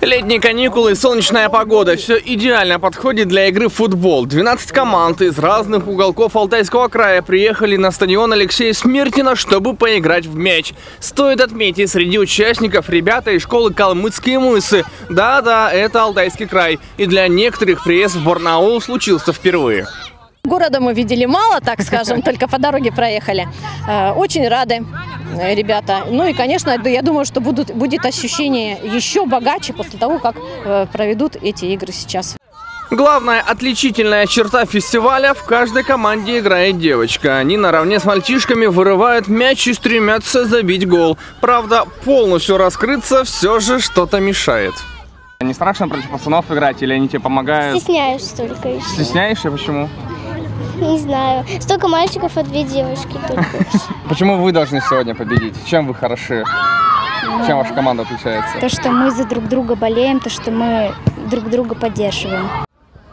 Летние каникулы и солнечная погода – все идеально подходит для игры в футбол. 12 команд из разных уголков Алтайского края приехали на стадион Алексея Смертина, чтобы поиграть в мяч. Стоит отметить, среди участников ребята из школы Калмыцкие мысы. Да-да, это Алтайский край. И для некоторых приезд в Барнаул случился впервые. Города мы видели мало, так скажем, только по дороге проехали. Э, Очень рады, ребята. Ну и, конечно, я думаю, что будут, будет ощущение еще богаче после того, как э, проведут эти игры сейчас. Главная отличительная черта фестиваля – в каждой команде играет девочка. Они наравне с мальчишками вырывают мяч и стремятся забить гол. Правда, полностью раскрыться все же что-то мешает. Не страшно против пацанов играть или они тебе помогают? Стесняюсь только еще. Стесняешься? Почему? Не знаю. Столько мальчиков, а две девушки только. Почему вы должны сегодня победить? Чем вы хороши? Чем ваша команда отличается? То, что мы за друг друга болеем, то, что мы друг друга поддерживаем.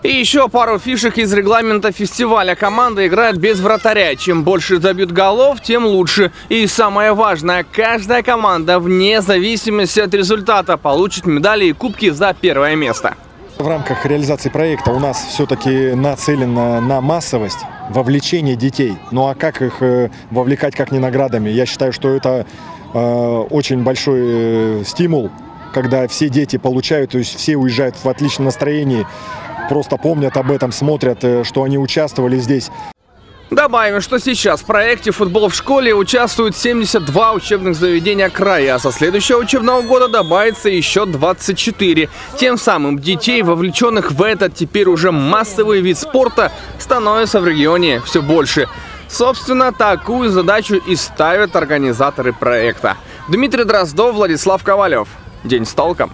И еще пару фишек из регламента фестиваля. Команда играет без вратаря. Чем больше забьют голов, тем лучше. И самое важное, каждая команда, вне зависимости от результата, получит медали и кубки за первое место. В рамках реализации проекта у нас все-таки нацелено на массовость, вовлечение детей. Ну а как их э, вовлекать, как не наградами? Я считаю, что это э, очень большой э, стимул, когда все дети получают, то есть все уезжают в отличном настроении, просто помнят об этом, смотрят, что они участвовали здесь. Добавим, что сейчас в проекте «Футбол в школе» участвуют 72 учебных заведения края, а со следующего учебного года добавится еще 24. Тем самым детей, вовлеченных в этот теперь уже массовый вид спорта, становится в регионе все больше. Собственно, такую задачу и ставят организаторы проекта. Дмитрий Дроздов, Владислав Ковалев. День с толком.